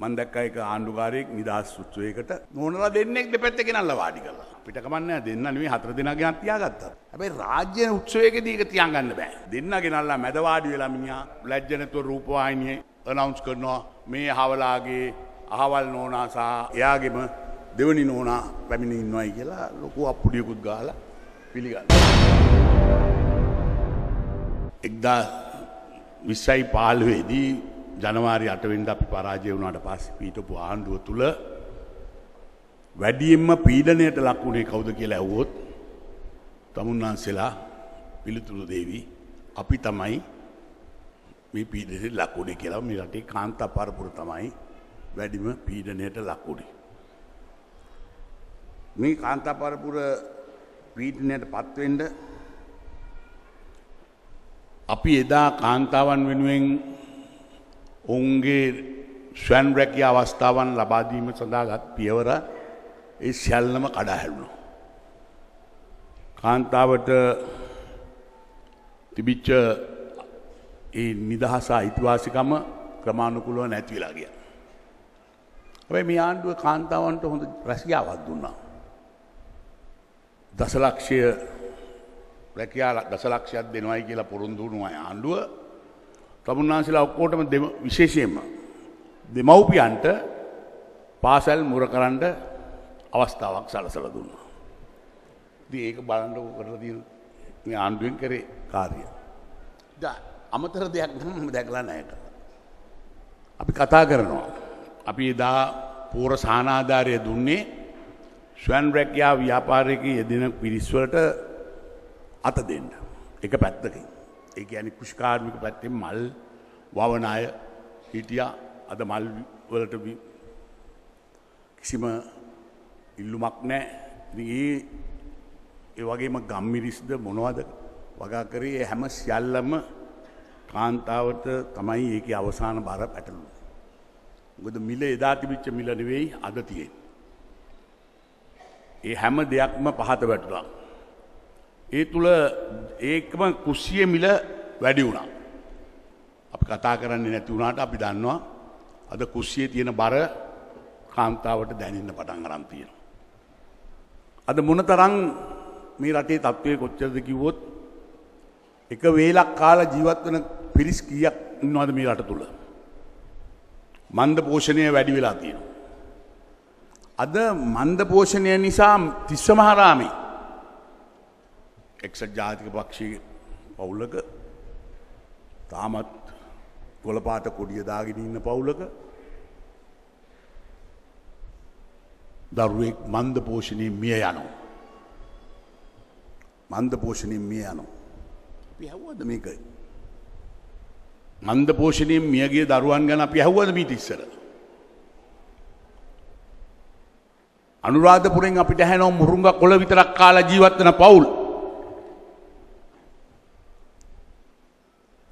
මන් දැක්ක එක ආණ්ඩුකාරයෙක් නිදහස් සුත්‍රයකට නොනලා දෙන්නෙක් දෙපැත්ත ගෙනල්ල වාඩි කරලා පිට කමන්න දෙන්න නෙවෙයි හතර දෙනා ගෙනත් තියාගත්තා. හැබැයි රාජ්‍ය උත්සවයකදී ඒක තියාගන්න බෑ. දෙන්න ගෙනල්ලා මැද වාඩි වෙලා මිනිහා ලැජ්ජ නැතුව රූපවාහිනියේ අනවුන්ස් කරනවා මේ හවලාගේ අහවල් නෝනා සහ එයාගෙම දෙවනි නෝනා පැමිණ ඉන්නවයි කියලා ලොකු අප්පුඩියකුත් ගාලා පිළිගන්න. එක්දා විස්සයි පාලුවේදී ජනවාරි අටවෙන්ද අපි පරාජය වුණට පස් පීටපු ආණ්ඩුව තුළ වැඩියෙන්ම පීඩනයට ලක්වුණේ කවුද කියලා ඇව්වොත් තමුන්වහන්සේලා පිළිතුරු දේවී අපි තමයි මේ පීඩනයට ලක්වුණේ කියලා මේ රටේ කාන්ත පරපුර තමයි වැඩිම පීඩනයට ලක්වුණේ. මේ කාන්තාපරපුර පීඩනයට පත්වෙන්ඩ අපි එදා කාන්තාවන් වෙනුවෙන් ඔවුන්ගේ ස්වැන් රැකිය අවස්ථාවන් ලබාදීම සඳහාගත් පියවර ඒ සැල්ලම කඩාහැරුණු. කාන්තාවට තිබිච්ච ඒ නිදහස අයිතිවාසිකම ක්‍රමාණුකුලුව නැතිවෙලා ගිය. ඔය මේ ආණ්ඩුව කාන්තාවන්ට හොඳ රැසියාවත් දුන්නා. දසලක්ෂය රැකයා දසලක්ෂයක් දෙනවයි කියලා පොරුන්දුුණුවයි ආණ්ඩුව තමුන්නාන්සලා ඔක්කෝටම විශේෂයෙන්ම දෙමව්පියන්ට පාසැල් මුර කරන්ඩ අවස්ථාවක් සලසල දුන්න. දී ඒක බලන්ඩ කරලදී මේ ආණ්ඩුවෙන් කරේ කාරිය. ද අමතර දෙයක් නම දැකලා නෑක. අපි කතා කරනවා. අපි එදා පූර සානාධාරය දුන්නේ ස්වැන් රැකයා ව්‍යාපාරයක යෙදෙන පිරිස්වලට අත දෙන්න. එක පැත්තකින්. ඒ ඇනි කෘෂ්කාර්මික පැත්තෙන් මල් වවනාය හිටිය අද මල් වලට කිසිම ඉල්ලුමක් නෑ ඒ ඒ වගේම ගම්මිරිස්ද මොනවද වගා කරේ හැම සියල්ලම කාන්තාවට තමයි ඒක අවසාන බර පැටලු. ගොද මිල එදා තිබිච්ච මිල නෙවෙයි අද තියෙන්. ඒ හැම දෙයක්ම පහත වැටුලා. ඒ තුළ ඒකම කුස්සිය මිල වැඩි වුණා. අපි කතා කරන්නේ නැති වුණාට අපි දන්නවා අද කුස්සියේ තියෙන බර කාන්තාවට දැනන්න පටන් අරම් තියෙන. අද මොන තරං මේ රටේ තත්ත්වය කොච්චරද කිව්වොත් එක වේලක් කාල ජීවත්වන පිරිස් කියක් ඉන්නවාද මේ රට තුළ. මන්ද පෝෂණය වැඩි වෙලා තියෙනවා. අද මන්ද පෝෂණය නිසා තිස්ස මහරාමි එක්සත් ජාතික පක්ෂී පවුල්ලක තාමත් කොළපාට කොඩිය දාගෙන ඉන්න පවුලක දරුවෙක් මන්ද පෝෂණය මිය යනෝ. මන්ද පෝෂණයෙන් මිය යනෝ. හැව්වද මේක. මන්ද පෝෂණයෙන් මියගේ දරුවන් ගැන අපි හැව්වද මීට ඉස්සර. අනුරාධපුරෙන් අපිට හැනෝ මුරුංග කොළ විතරක් කාලා ජීවත්වන පවුල්.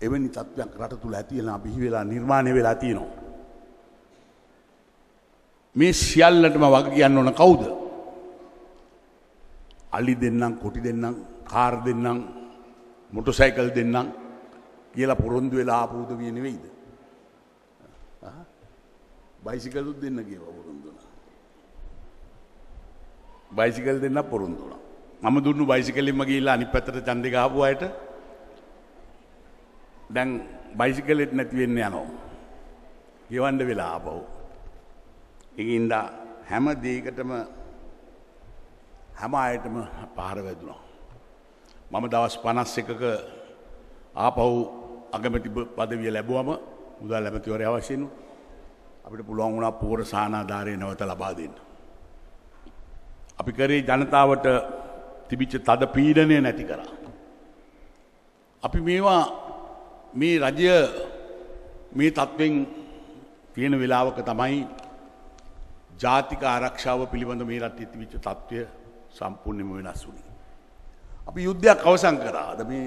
එවැනි තත්වයක් රට තුළ ඇතිවෙලා බිහි වෙලා නිර්මාණය වෙලා තියෙනවා. මේ සියල්ලටම වග කියන්න ඕන කවුද. අලි දෙන්නම් කොටි දෙන්නම් කාර් දෙන්නම් මොටසයිකල් දෙන්නම් කියලා පොරොන්දු වෙලා ආපූද විය නෙවෙයිද. බයිසිකලුත් දෙන්න කිය පොරොන්දුන. බයිසිකල් දෙන්න පොරුන්දුන. මම දුන්නු බයිසිකලින්ම ගිල්ලා අනි පැතර චන්දක ආපු අයට දැන් බයිසිකලෙත් නැතිවෙන්න යනවා. ගෙවන්ඩ වෙලා ආපව්. එගින්ද හැම දේකටම හැම අයටම පහර වැදුනා. මම දවස් පනස් එකක ආපව් අගමැති පදවිය ලැබුවම මුදල් ඇමතිවර අවශ්‍යනු අපිට පුළුවන් වුණා පූර සානාධාරය නැවත ලබා දෙන්න. අපි කරේ ජනතාවට තිබිච්ච තද පීඩනය නැති කරා. අපි මේවා මේ රජය මේ තත්ත්වෙන් තියෙන වෙලාවක තමයි ජාතික ආරක්ෂාව පිළිබඳ මේ රට ඉතිවිච්ච තත්ත්වය සම්පූර්ණයම වෙනස් වුණේ. අපි යුද්ධයක් අවසං කරා අද මේ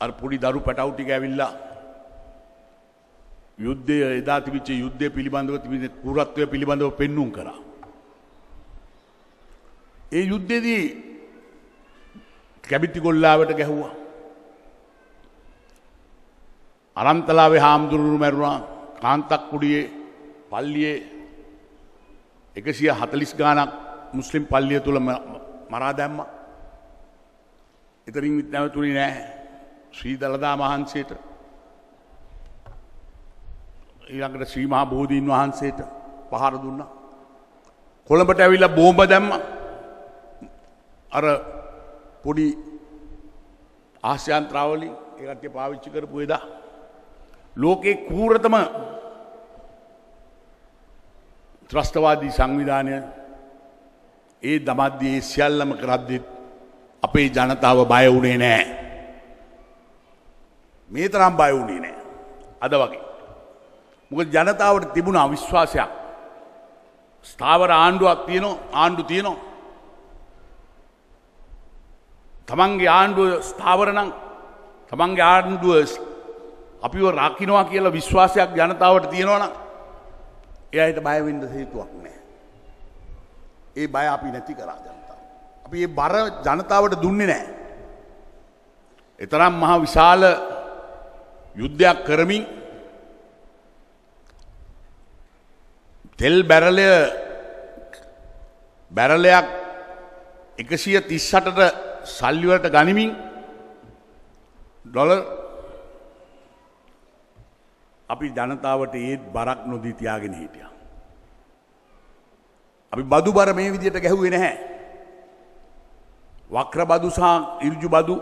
අර පොඩි දරු පැටවුටික ඇවිල්ලා යුද්ධය එදා තිබිච්ච යුද්ධය පිළිබඳව තිබින කුරත්වය පිළිබඳව පෙන්නුම් කරා. ඒ යුද්ධෙදී කැබිති ගොල්ලාවට ගැහුවා. අරන්තලාවේ හාමුදුරුවරු මැරුණා කාන්තක් කුඩියේ පල්ලියේ එකසිය හතලිස් ගානක් මුස්ලිම් පල්ලිය තුළ මරා දැම්ම. එතරින් නැවතුනි නෑ ශ්‍රී දළදා වහන්සේට ඊළඟට ශ්‍රීමහා බෝධීන් වහන්සේට පහර දුන්න. කොළඹට ඇවිල්ල බෝම්බ දැම්ම අර පොඩි ආශ්‍යන්ත්‍රාවලින් ඒකටය පාවිච්චි කරපු එදා. ලෝකයේ කූරතම ත්‍රස්තවාදී සංවිධානය ඒ දමද්දී සියල්ලම කරද්දිත් අපේ ජනතාව බය වුණේ නෑ. මේ තරම් බය වුණේ නෑ. අද වගේ. මොක ජනතාවට තිබුණ අවිශ්වාසයක්. ස්ථාවර ආණ්ඩුවක් තියනවා ආණ්ඩු තියනවා. තමන්ගේ ආණ්ඩුව ස්ථාවරනං තමන්ගේ ආණ්ඩුව අපිව රකිනවා කියලා විශ්වාසයක් ජනතාවට තියෙනවන එයට බයවින්ද හේතුවක් නෑ. ඒ බය අපි නැති කරා ජනතාව. අපි ඒ බර ජනතාවට දුන්නේ නෑ. එතරම් මහා විශාල යුද්ධයක් කරමින් තෙල් බැරලය බැරලයක් එකසිය තිස්සටට සල්ලිවලට ගනිමින් ඩොල අපි ජනතාවට ඒත් බරක් නොදී තියාගෙන හිටිය. අපි බදු බර මේ විදියට ගැහුවේ නැහැ. වක්‍ර බදු සහ ඉර්ජු බදු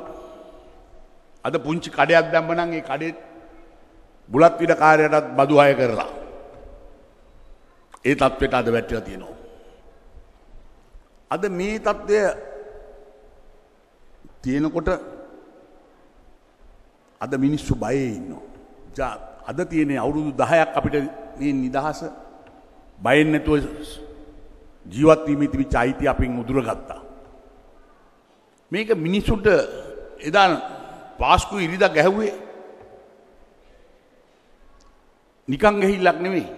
අද පුංචි කඩයක් දැම්බනන්ගේ කඩෙත් බුලත් විට කාරයටත් බදු අය කරලා. ඒ තත්ත්වයට අද වැටල තියෙනවා. අද මේ තත්ත්වය තියෙනකොට අද මිනිස්සු බයේ ඉන්න. අද තියෙනෙ අවුරුදු දහයක් අපිට මේ නිදහස බයෙන් නැතුව ජීවත්වීම තිබි චෛත්‍ය අපින් උදුරගත්තා. මේක මිනිස්සුන්ට එදා පාස්කු ඉරිදා ගැහුවේ නිකං ගැහිල්ලක් නෙවෙයි.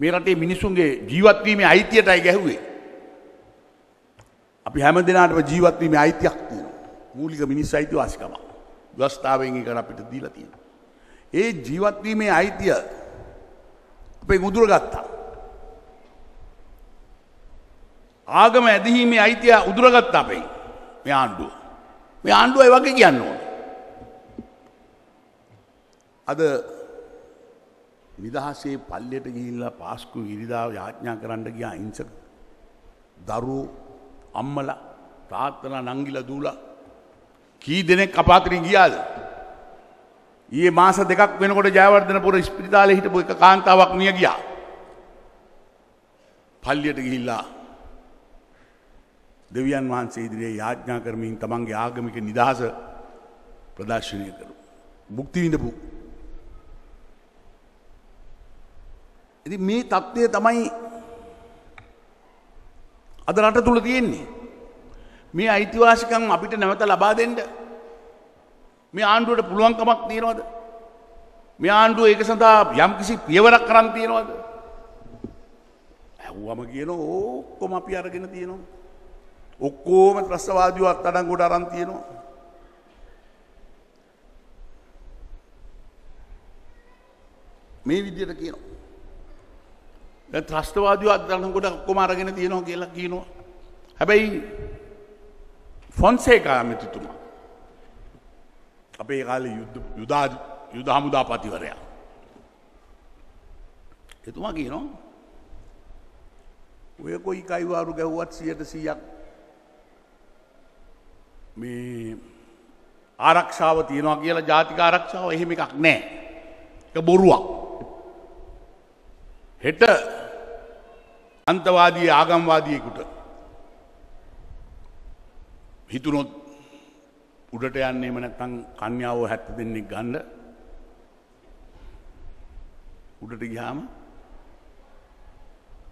මේ රටේ මිනිස්සුන්ගේ ජීවත්වීමේ අයිතියටයි ගැහුවේ. අපි හැම දෙනාටම ජීවත්වීමේ අයිතියක් තියෙන. මූලික මිනිස් අයිති වාසිකම. වස්ථාවෙන් එකට අපිට දීලා තියෙන. ඒ ජීවත්වීමේ අයිතිය අපේ මුදුර ගත්තා. ආගම ඇදහීමේ අයිතිය උදුරගත්ත අපේ මේ ආණ්ඩුව. මේ ආණ්ඩුවයි වගේ කියන්න ඕන. අද නිදහසේ පල්ලෙට ගිහිල්ලා පාස්කු ඉරිදාව යාඥා කරන්න ගිය අහිංසක දරුවෝ අම්මල තාත්තන නංගිල දූල කී දෙනෙක් අපාතරින් ගියාද. ඒ මාස දෙකක් වෙනකොට ජයවර්ධන පුර ස්පිරිතාලය හිටපු එක කාන්තාවක් මිය ගියා. පල්ලියට ගිහිල්ලා දෙවියන් වහන්සේ ඉදිරියේ යාඥා කරමින් තමන්ගේ ආගමික නිදහස ප්‍රදර්ශනය කරු. බුක්ති විඳපු. ඉති මේ තත්ත්වය තමයි අද රට තුළ තියෙන්නේ. මේ අයිතිවාසිකම් අපිට නැවත ලබා දෙෙන්ට මේ ආණ්ඩුවට පුළුවන්කමක් තියෙනවද. මේ ආණ්ඩුව ඒක සඳහා යම් කිසි පියවරක් කරන් තියෙනවද. ඇහුවම කියන ඕකොම අපි අරගෙන තියෙනවා. ඔක්කෝම ත්‍රස්වාදියවත් අඩංගොඩ අරන් තියෙනවා. මේ විදියට කියනවා. ත්‍රස්තවාදිය අදරනකොට ඔක්කොම අරගෙන තියෙනවා කියලා කියනවා. හැබැයි ෆොන්සේකාමතිතුමා. අපේ කාල යුදා යුද හමුදා පතිවරයා. එතුමා කියනවා ඔය කොයි කයිවාරු ගැව්වත් සියට සීයක් මේ ආරක්ෂාව තියෙනවා කියලා ජාතික ආරක්ෂාව එහෙම එකක් නෑ එක බොරුවක් හෙට අන්තවාදී ආගම්වාදියකුට හිතුනොත් උඩට යන්නේම නැත්තං කන්‍යාව හැත්ත දෙන්නෙක් ගණ්ඩ උඩට ගිහාම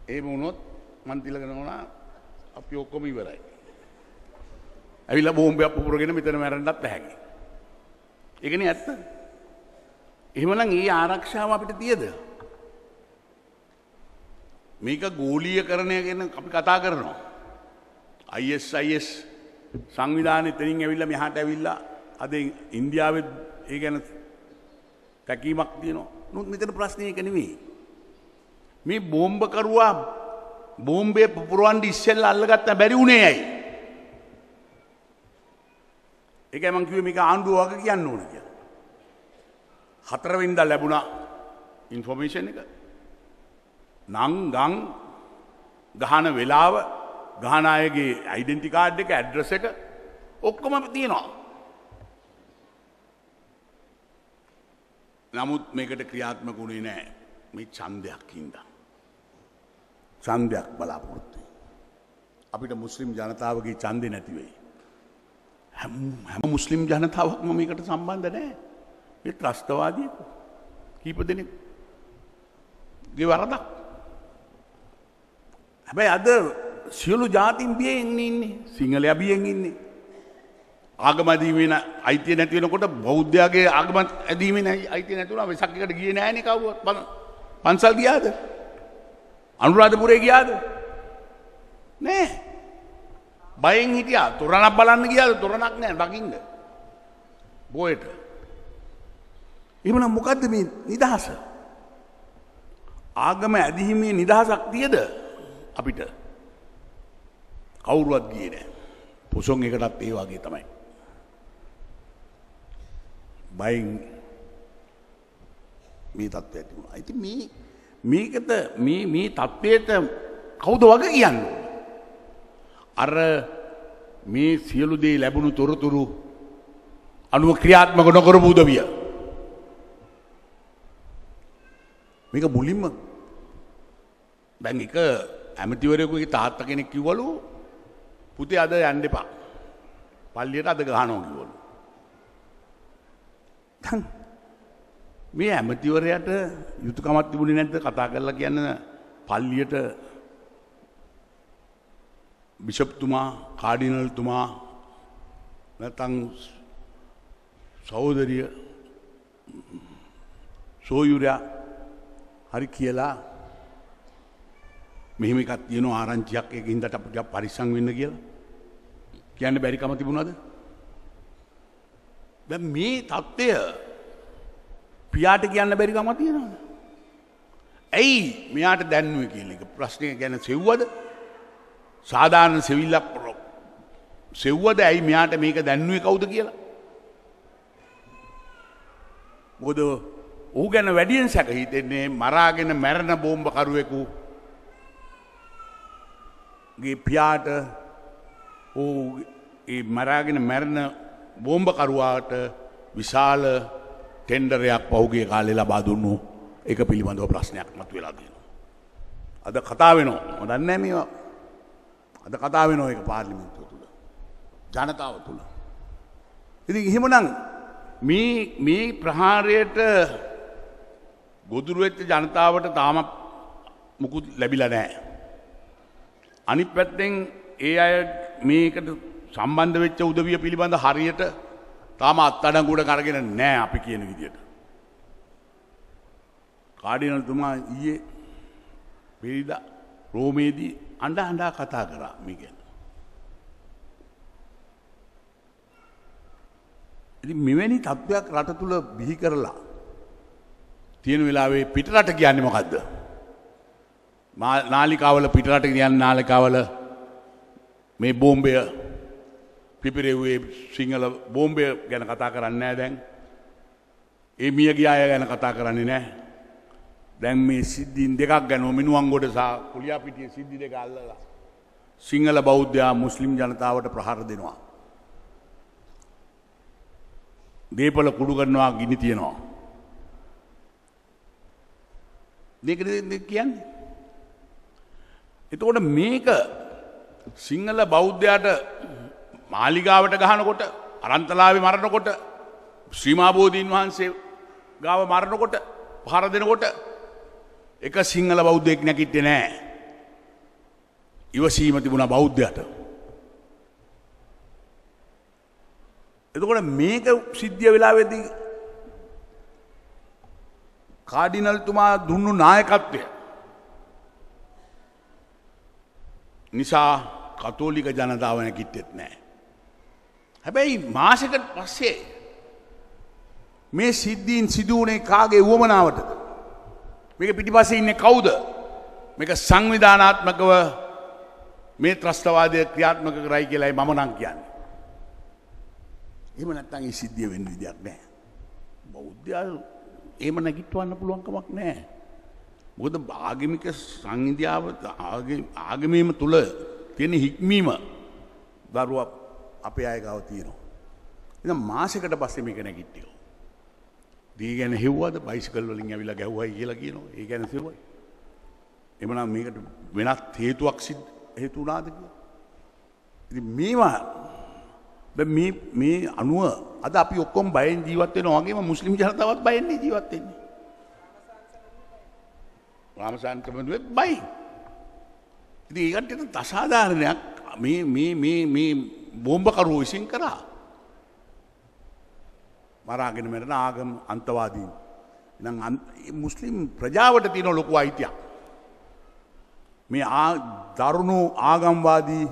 ඒ වුණොත් මන්තිලගෙන වනා අපි ඔක්කොම ඉවරයි ඇවිල්ලා බෝම්බයක් පුපුරගෙන මෙතන මැරෙන්නත් හැකි. ඒකනේ ඇත්ත. එහෙමනම් ඒ ආරක්ෂාව අපිට තියද? මේක ගෝලීයකරණය ගැන අපි කතා කරනවා. ISIS සංවිධානය එතනින් ඇවිල්ලා මෙහාට ඇවිල්ලා අද ඉන්දියාවෙත් ඒ ගැන තැකීමක් තියෙනවා. නොත් මෙතන ප්‍රශ්නය එක නෙවෙයි. මේ බෝම්භකරුවා බෝම්බය පුරුවන්ඩ ඉස්සෙල්ල අල්ලගත්ත බැරි වුණේ ඇයි. එක මංකිව මේක ආණ්ඩුව වග කියන්න ඕන කිය. හතරවෙන්ද ලැබුණා ඉන්ෆෝමේෂන් එක නං ගං ගහන වෙලාව ගහනායගේ අයිඩෙන්ටිකාඩ් එක ඇඩ්‍රස එක ඔක්කොම තියෙනවා. නමුත් මේකට ක්‍රියාත්මක වුණේ නෑ මේ චන්දයක් හින්ද. චන්දයක් බලාපොරොත්තුයි. අපිට මුස්ලිම් ජනතාවගේ චන්දය නැතිවෙයි. හැම මුස්ලිම් ජනතාවක්ම මේකට සම්බන්ධ නෑ ඒ ත්‍රස්තවාදයකු කීප දෙනෙක් ගේ වරදක්. හැබැයි අද සියලු ජාතින් බියෙන් ඉන්නේ සිංහල අබියෙන් ඉන්නේ. ආගමදීමෙන අයිතිය නැතිවෙනකොට බෞද්ධයාගේ ආගමත් ඇදීමෙන අයිතිය නැතුව වෙසක්කට ගිය නෑන කවුවත් බල පන්සල් ගියාද. අනුරාධපුරේ ගියාද. නෑ බයෙන් හිටියා තොරණක් බලන්න ගියාද තොරණක් නෑ බකින්ද. බෝයට. එමන මොකක්ද මේ නිදහස. ආගම ඇදිහිමේ නිදහසක් තියද අපිට කවුරුවත් ගිය නෑ පොසොන් එකටත් ඒ වගේ තමයි. බයින් මේ තත්ත්ව ඇතිවුණ. ඇති මේ මේකත මේ තත්ත්වයට කවුද වග කියන්න. අර මේ සියලු දේ ලැබුණු තොරතුරු අනුව ක්‍රියාත්මක නොකරපු උදවිය. මේක මුලින්ම දැන් එක ඇමතිවරයකුගේ තාත්ත කෙනෙක් කිව්වලු පුතේ අද යන්න එපා. පල්ලියට අද ගහනෝ කිව්වලු. මේ ඇමතිවරයට යුතුකමත් තිබුණේ නැද්ද කතා කරලා කියන්න පල්ලියට බිෂප්තුමා කාඩිනල්තුමා නැතං සෞදරිය සෝයුරයා හරි කියලා මෙහෙම එකක් තියෙන ආරංචියක් එක හින්දට අප පරිස්සං වෙන්න කියලා කියන්න බැරිකම තිබුණද? දැ මේ තත්ත්වය පියාට කියන්න බැරිකම තියෙනවද? ඇයි මෙයාට දැන්නුව කියල එක? ප්‍රශ්නය ගැන සෙව්වද? සාධාරණ සෙවිල්ලක් සෙව්වද? ඇයි මෙයාට මේක දැන්නුවේ කවුද කියලා? මොද ඌ ගැන වැඩියෙන් සැක හිතෙන්නේ මරාගෙන මැරණ බෝම්භකරුවෙකු ගේ පියාට ඕ මරාගෙන මැරණ බෝම්භකරුවාට විශාල ටෙන්ඩරයක් පහුගේ කාලෙ ලබා දුන්නු එක පිළිබඳව ප්‍රශ්නයක් මතු වෙලා තියෙනවා. අද කතා වෙනවා මොදන්න මේවා අද කතා වෙනෝ එක පාර්ලිමින්තුව තුළ ජනතාව තුළ. ඉති එහෙමනං මේ ප්‍රහාරයට ගොදුරුවෙච්ච ජනතාවට තාම මුකුත් ලැබිල නෑ. අනි පැත්තෙන් ඒ අය මේකට සම්බන්ධ වෙච්ච උදවිය පිළිබඳ හරියට තාම අත්තඩංගුඩ කරගෙන නෑ අපි කියන විදියට. කාඩිනල්තුමා ඊයේ පිරිද රෝමේදී අඩ අඩා කතා කරා මිගෙන්. ඉති මෙවැනි තත්ත්වයක් රට තුළ බිහි කරලා තියෙන වෙලාවේ පිටරට කියන්නේ මොකක්ද. නාලිකාවල පිටරට කියන්න නාලකාවල මේ බෝම්බය පිපිරෙව්වේ සිංහල බෝම්බය ගැන කතා කරන්න දැන් ඒ මිය ගිය අය ගැන කතා කරන්නේ නෑ දැන් මේ සිද්ධීන් දෙකක් ගැන මිනුවන්ගොඩ සා කුලියා පිටිය සිද්ධි දෙක අල්ලලා සිංහල බෞද්ධයා මුස්ලිම් ජනතාවට ප්‍රහර දෙනවා. දේපල කුඩු කරනවා ගිනි තියෙනවා. දෙක කියන්නේ. එතකොට මේක සිංහල බෞද්ධයාට මාලිගාවට ගහනකොට අරන්තලාව මරණකොට ශ්‍රීමාබෝධීන් වහන්සේ ගාව මරණකොට පහර දෙනකොට එක සිංහල බෞද්ධයෙක් නැකිට්ටේ නෑ. ඉවසීම තිබුණ බෞද්ධයට. එතකොට මේක සිද්ධිය වෙලා වෙදී කාඩිනල්තුමා දුන්නු නායකත්වය. නිසා කතෝලික ජනතාව නැකිට්ටෙත් නෑ. හැබැයි මාසකට පස්සේ මේ සිද්ධීන් සිදුවනේ කාගේ වුවමනාවටද. මේක පිටිපස්සේ ඉන්නේ කවුද? මේක සංවිධානාත්මකව මේ ත්‍රස්තවාදය ක්‍රියාත්මක කරයි කියලායි මම නම් කියන්නේ. එහෙම නැත්නම් ඒ සිද්ධිය වෙන්න විදියක් නැහැ. බෞද්ධයා එහෙම නැගිටවන්න පුළුවන්කමක් නැහැ. මොකද ආගමික සංහිඳියාව ආගමීම තුළ තියෙන හික්මීම දරුව අපේ අය ගව තියෙනවා. එ මාසකට පස්සේ මේක නැගිට්ටියෝ. දී ගැන හෙව්වාද බයිසිකල් වලින් ඇවිලා ගැව්වයි කියලා කියනවා ඒ ගැන සිවයි. එමනම් මේකට වෙනත් හේතුවක් සිද් හේතුනාද කියලා. ඉති මේවා මේ අනුව අද අපි ඔක්කොම් බයෙන් ජීවත්වෙන වගේම මුස්ලිම් ජනතාවත් බයන්නේ ජීවත්වෙන්නේ. රාමසාන්තමදුව බයි. ඉති ඒකට තසාධාරණයක් මේ බෝම්භකරුව විසින් කරා. මරාගෙන මැරෙන ආගම අන්තවාදීන්. මුස්ලිම් ප්‍රජාවට තියන ලොකු අයිතියක්. මේ දරුණු ආගම්වාදී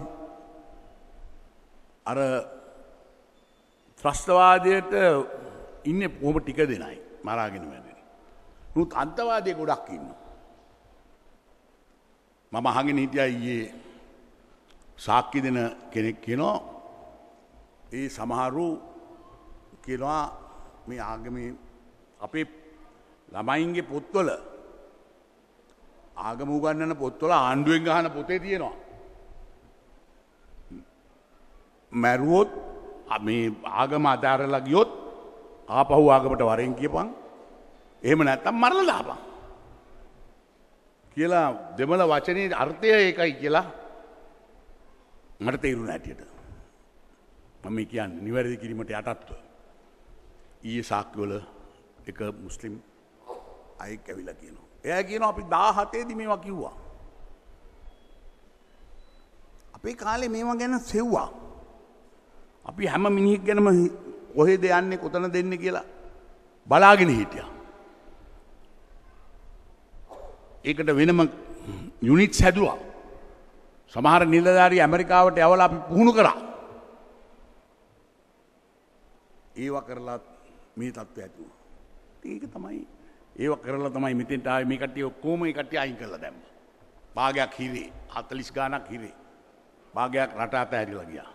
අර ත්‍රස්තවාදයට ඉන්න පොම ටික දෙනයි මරාගෙන වැදෙන. නුත් අන්තවාදය ගොඩක් ඉන්න. මම අහගෙන හිටිය ඊයේ සාක්කි දෙන කෙනෙක් කියනෝ ඒ සමහරු කියනවා මේ ආගම අපේ ළමයින්ගේ පොත්වල ආගම උගන්නන පොත්වල ආණ්ඩුවෙන් ගහන පොතේ තියෙනවා. මැරුවොත් මේ ආගම අධාරලා ගියොත් ආපහු ආගමට වරෙන් කියපන් එහෙම නැත්තම් මරල දාපන්. කියලා දෙමළ වචනය අර්ථය ඒකයි කියලා මට තේරුණ ඇටියට. මම කියන්න නිවැරදි කිරීමට යටත්ව. ඊය සාක්‍යවල එක මුස්ලිම් අයි ඇවිල කියනවා. එය කියන අපි දාහතේදි මේවා කිව්වා. අපේ කාලේ මේවා ගැන සෙව්වා. අපි හැම මිනිහෙක් ගැනම කොහෙද යන්නේ කොතන දෙන්න කියලා බලාගෙන හිටිය. ඒකට වෙනම යුනිත් හැදවා. සමහර නිලධාරී ඇමරිකාවට යවල අපි පුහුණු කරා. ඒව කරලාත් මේ තත්ත්ව ඇතුව. ඒක තමයි ඒව කරලා තමයි මෙතෙන්ට ආය මේ කට්ටිය ඔක්කොම ඒ කට්ටිය අයින් කරලා දැම්ම. භාගයක් හිරේ 40 ගාණක් හිරේ. භාගයක් රට අත ඇරිලා ගියා.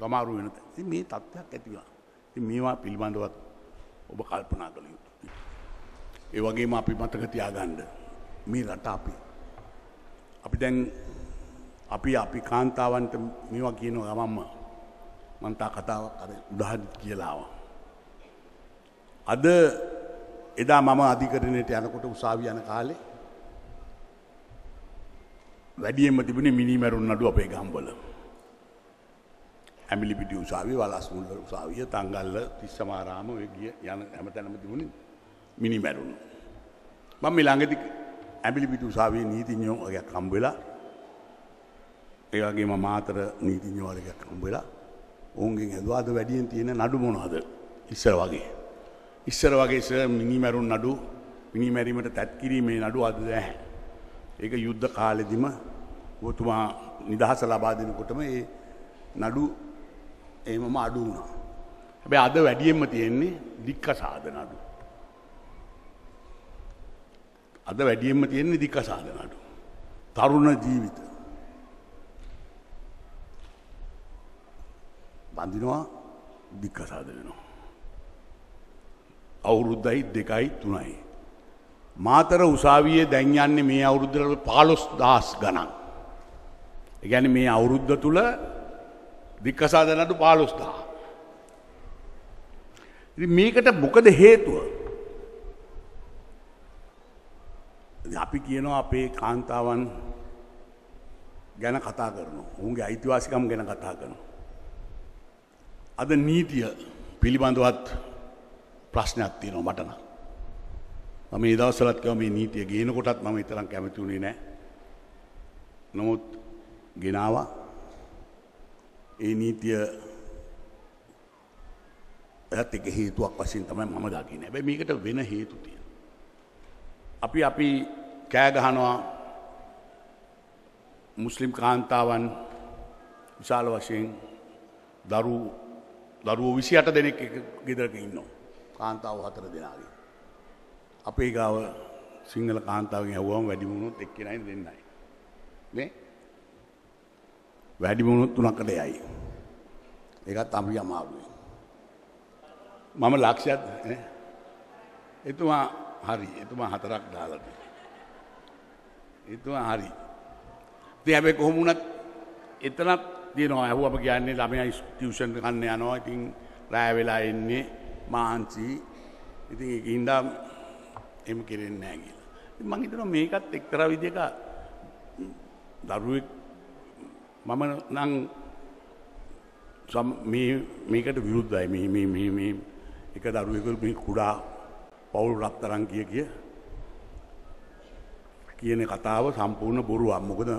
සමහරු වෙනත. ඉතින් මේ තත්ත්වයක් ඇති වුණා. ඉතින් මේවා පිළිබඳවත් ඔබ කල්පනා කළ යුතුයි. ඒ වගේම අපි මතක තියාගන්න මේ රට අපි අපි දැන් අපි අපි කාන්තාවන්ට මේවා කියන ගමම්ම මන්තා කතාවක් අර උදාහරණ කියලාවා. අද එදා මම අධිකරණයට යනකොට උසාවි යන කාලේ වැඩියෙන්ම තිබුණේ මිනිමැරුන් නඩු අපේ ගම්වල. ඇමිලි පිටි උසාවිය වලස්මුල්ල උසාවිය තංගල්ල තිස්සමාරාම ඔය ගිය යන හැමතැනම තිබුණේ මිනිමැරුන්. මම මේ ළඟදි ඇමිලි පිටි උසාවියේ නීතිඥයෝ වගේක් හම්බ වෙලා ඒ වගේම මාතර නීතිඥයෝ වගේක් හම්බ වෙලා ඔවුන්ගෙන් ඇදුවා අද වැඩියෙන් තියෙන නඩු මොනවද ඉස්සර වගේ. ඉස්සර වගේ ස මිනිමැරුන් නඩු මිනිමැරීමට තැත් කිරීමේ නඩු අද දැහැ. ඒක යුද්ධ කාලෙදිම ඔතුමා නිදහස ලබා දෙනකොටම ඒ නඩු ඒමම අඩු වුණා. හැබැ අද වැඩියෙන්ම තියෙන්නේ දික්ක සාධ නඩු. අද වැඩියෙන්ම තියෙන්නේ දික්ක සාධ නඩු. තරුණ ජීවිත. බඳිනවා දික්ක සාධ වෙනවා. අවුරුද්දයි දෙකයි තුනයි. මාතර උසාවියේ දැන් යන්නේ මේ අවුරුද්දට පාලොස් දස් ගණන්. ගැන මේ අවුරුද්ධ තුළ දික්කසාදනට පාලොස්දා. මේකට මොකද හේතුව. අපි කියනවා අපේ කාන්තාවන් ගැන කතා කරන ඔුන්ගේ අයිතිවාසිකම් ගැන කතා කරන. අද නීතිය පිළිබඳවත් ප්‍රශ්නයක් තියෙනවා මටන. මම ඒ දවසලත් කව මේ නීතිය ගේන කොටත් මම ඉතරම් කැමති වුණේ නෑ. නමුත් ගෙනවා ඒ නීතිය ඇත් එක හේතුවක් වශයෙන් තමයි මම දකින හැබැයි මේකට වෙන හේතු තියෙන. අපි අපි කෑගහනවා මුස්ලිම් කාන්තාවන් විශාල වශයෙන් දරු දරුවෝ විසි අට දෙනෙක් ගෙදරක ඉන්නවා. කාන්තාව හතර දෙනාගේ. අපේ ගාව සිංහල කාන්තාවෙන් ඇහුවම වැඩිමුණුත් එක්කෙනයි දෙන්නයි. නේ වැඩිමුණුත් තුනකට යයි. ඒකත් අපි අමාරුවෙන්. මම ලක්ෂයත් එතුමා හරි එතුමා හතරක් දාලට. එතුමා හරි. ති හැබැ කොහොමුණත් එතනත් තියනවා ඇහු අප කියන්නේ ළමය ස්ටියෂන් කන්න යනවා ඉතින් රෑ වෙලා එන්නේ මාන්සී ඉතින් ඉන්ඩම් එම කෙරෙන්නේ නෑ කියලා. මං හිතන මේකත් එක්තර විදික දරුවෙක් මම නං මේකට විරුද්ධයි එක දරුවෙකුල් මේ කුඩා පවුල් රත්තරං කිය කිය කියන කතාව සම්පූර්ණ බොරුවක් මොකද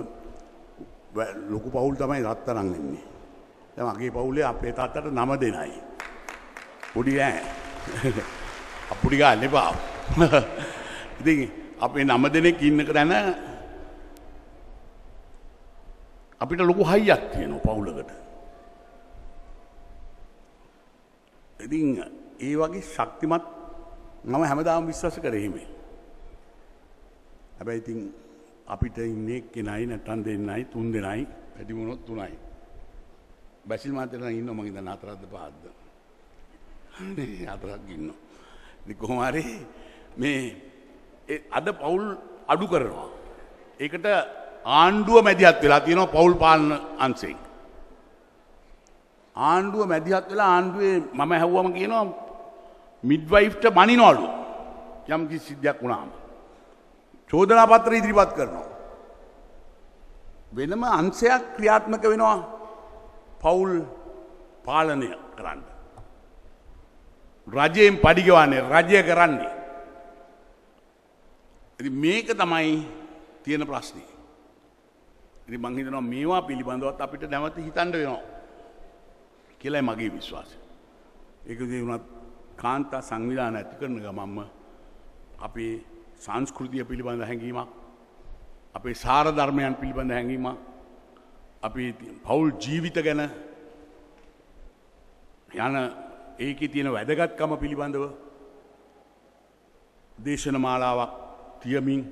ලොකු පවුල් තමයි රත්තරං වෙන්නේ. මගේ පවුලේ අපේ තාත්තට නම දෙනයි. පොඩි නෑ අපපුඩි ගන්න එපා. ඉති අපේ නම දෙනෙක් ඉන්නක දැන අපිට ලොකු හයියක් තියෙන පවුලකට. ඉතින් ඒ වගේ ශක්තිමත් මම හැමදාම විශ්වාස කරහෙමේ. හැබැයි ඉතින් අපිට ඉන්නේ කෙනයි නැටන් දෙන්නයි තුන් දෙනයි පැටිමුණොත් තුනයි. බැසිල් මාතර ඉන්න මගේ දන්න අතරත්ද පාද්ද. අතරක් ඉන්න. කොහොමරි මේ අද පවුල් අඩු කරනවා. ඒකට ආණ්ඩුව මැදිහත් වෙලා තියෙනවා පවුල් පාලන අන්සේ. ආණ්ඩුව මැදිහත් වෙලා ආණ්ඩුවේ මම හැව්වම කියනවා මිඩ්වයිෆ්ට මනිනවලු යම් කි සිද්ධයක් වුණාම. චෝදනාපත්‍ර ඉදිරිපත් කරනවා. වෙනම අන්සයක් ක්‍රියාත්මක වෙනවා පවුල් පාලනය කරන්න. රජයෙන් පඩිගවන්නේ රජය කරන්නේ. මේක තමයි තියෙන ප්‍රශ්නය. ඉති මංහිතනවා මේවා පිළිබඳවත් අපිට නැවත හිතන්ඩ වෙනවා. කියලයි මගේ විශ්වාසය. ඒක වුණත් කාන්තා සංවිධාන ඇති කරන ගමම්ම අපේ සංස්කෘතිය පිළිබඳ හැඟීමක් අපේ සාර ධර්මයන් පිළිබඳ හැඟීමක් අපි පවුල් ජීවිත ගැන යන ඒක තියෙන වැදගත්කම පිළිබඳව දේශන මාලාවක් තියමින්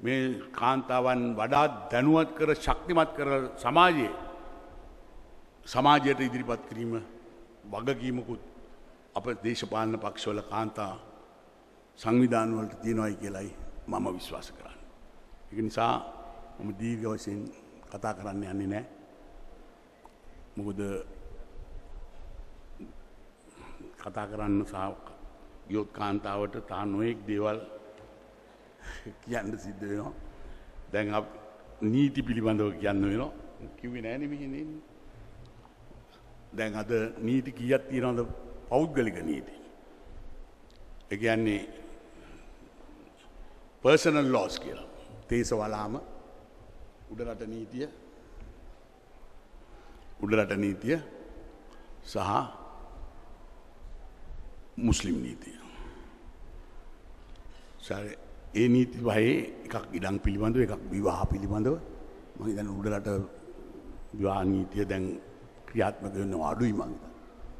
මේ කාන්තාවන් වඩාත් දැනුවත් කර ශක්තිමත් කර සමාජයේ සමාජයට ඉදිරිපත් කිරීම වගකීමකුත් අප දේශපාලන පක්ෂවල කාන්තා සංවිධානුවලට තියෙනවයි කියලයි මම විශ්වාස කරන්න. එක නිසා මම දීර්ග වශයෙන් කතා කරන්න යන්නේ නෑ. මොකද කතා කරන්න යොත් කාන්තාවට තා නොයෙක් දේවල් කියන්න සිද්ධ වෙනවා. දැන් නීති පිළිබඳව කියන්න වෙනවා කිව්වේ නෑනමිහින්නේ. දැන් අද නීති කියත් තියෙනවද පෞද්ගලික නීති. එකන්නේ පර්සනල් ලෝස් කියලා. තේස වලාම උඩරට නීතිය උඩරට නීතිය සහ මුස්ලිම් නීතිය. සරේ ඒ නීති වහේ එකක් ඉඩං පිළිබඳව එකක් විවාහ පිළිබඳව මහි දැන් උඩරට විවාහ නීතිය දැන් ක්‍රියාත්මක වෙන්න අඩුයි මං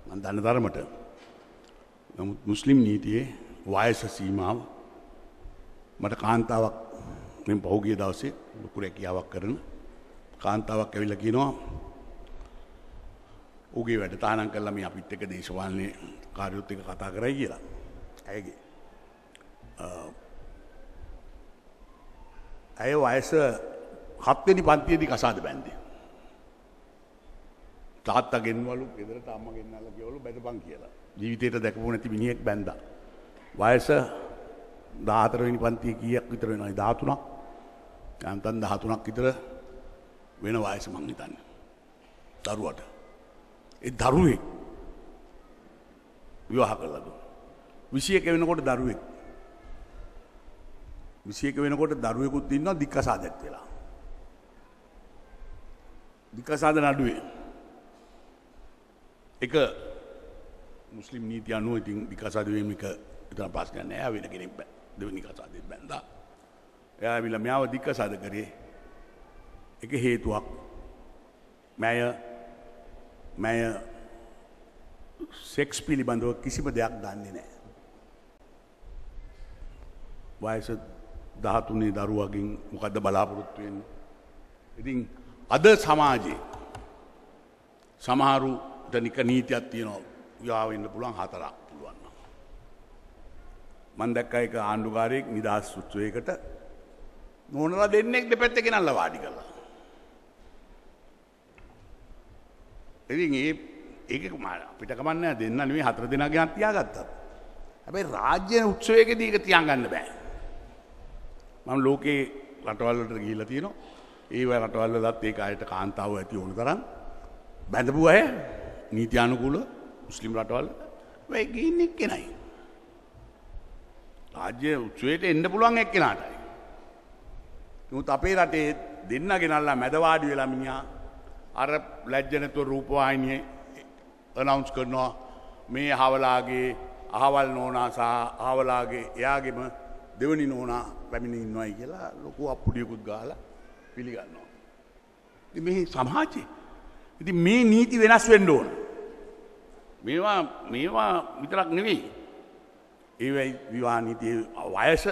මන් දන්න තරමට නමුත් මුස්ලිම් නීතියේ වයස සීමාව මට කාන්තාවක් මෙ පහුගිය දවසේ ලොකු රැකියාවක් කරන කාන්තාවක් ඇවිල්ල කියනවා උගේ වැඩ තානන් කල්ලම අපිත් එක දේශවාලනය කාරයුත් එක කතා කරයි කියලා. ඇයගේ. ඇය වයස හත්වෙනි පන්තියදි කසාද බැන්දේ. තාත්තා ගෙන්වලු ගෙදරට අම්ම ගෙන්නල්ල කියවලු බැටපන් කියලා. ජීවිතයට දැකපු නැති මිනිහෙක් බැන්ද. වයස දාතරවෙනි පන්තිය කියක් විතර වෙනයි ධාතුනක් යන්තන් දහතුනක් විතර වෙන වයස මං හිතන්න. දරුවට. ඒ දරුවෙක් විවාහ කරලද. විසියක වෙනකොට දරුවෙක්. විසියක වෙනකොට දරුවෙකුත් ඉන්න දික්කසා දැත් වෙලා. දික්කසාද නඩුවේ. එක මුස්ලිම් නීති අනුව ඉතින් විකසාදවීමික එතන පස්න නෑ වෙන කෙනෙක් බෑ දෙවනි කසාදය බැන්ද. එයාවිල මෙයාව දික්ක සද කරේ එක හේතුවක් මැය මැය සෙක්ස් පිළිබඳව කිසිම දෙයක් දන්නේ නෑ. වයස දහතුනේ දරුවකින් මොකද බලාපොරොත්තුවෙන්. ඉතින් අද සමාජයේ සමහරු නික නීතියක් තියනවා යාවන්න පුළුවන් හතරක් පුළුවන්න. මන්දැක්ක එක ආණ්ඩුකාරයෙක් නිදහස් සුත්‍රයකට නොනලා දෙන්නෙක් දෙ පැත්තක නල්ල වාඩි කරලා. ඉතින් ඒ ඒක පිට කමන්න දෙන්න නේ හතර දෙනා ගෙනත් තියාගත්තත්. හැබැයි රාජ්‍ය උත්සවයක දීක තියන් ගන්න බෑ. මම ලෝකේ රටවල්ලට ගීල තියෙනවා ඒව රටවල්ල දත් ඒ අයට කාන්තාව ඇති ඕන තරම් බැඳපු අය නීතියානුකූල මුස්ලිම් රටවල් වැගන්න එක් කෙනයි. රාජ්‍ය උත්සවයට එන්න පුළුවන් එක් කෙනාටයි. නමුත් අපේ රටේ දෙන්න ගෙනල්ලා මැදවාඩි වෙලා මිනිහා අර ලැජ්ජනතුව රූපවාහිනිය අනවුන්ස් කරනවා මේ හවලාගේ අහවල් නෝනා සහ ආවලාගේ එයාගෙම දෙවනි නෝනා පැමිණි ඉන්නවයි කියලා ලොකු අපපුඩියකුත් ගාල පිළිගන්නවා. මේ සමහාචේ. ඉති මේ නීති වෙනස් වෙන්න ඕන. මේවා මේවා විතරක් නෙවෙයි. ඒවයි විවානීතිය වයස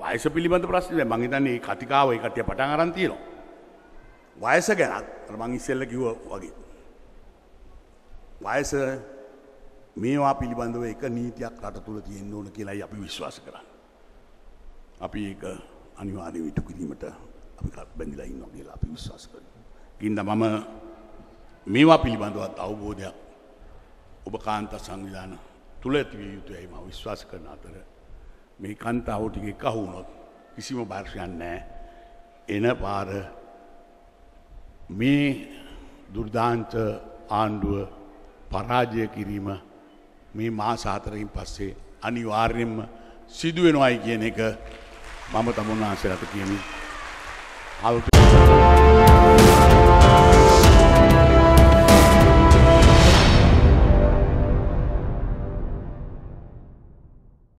වයස පිළිබඳ ප්‍රශ්නය මහිතන්නේ කතිකාව කටිය පටන් අරන්තියනවා. වයස ගැනත් මං ඉස්සෙල්ල කිව්ව වගේ. වයස මේවා පිළිබඳව එක නීතියක් රට තුළ තියෙන්න්න ඕන කියලායි අපි විශ්වාස කරන්න. අපි ඒක අනිවාරය විටු කිරීමට අපි බැඳිලා ඉන්න කියලා අපි විශ්වාස කර. ගින්ද මම මේවා පිළිබඳවත් අවබෝධයක් ඔබ කාන්ත සංවිධාන තුළ ඇතිවිය යුතුයයි ම විශ්වාස කරන අතර. මේ කන්තාවටිගේ කහුුණොත් කිසිම භර්ෂයන් නෑ එන පාර මේ දුර්ධාන්ත ආණ්ඩුව පරාජය කිරීම මේ මා සාතරකින් පස්සේ අනිවාර්යෙන්ම සිදුවෙනවායි කියන එක මම තමුන් ආසරට කියමින් අල්ප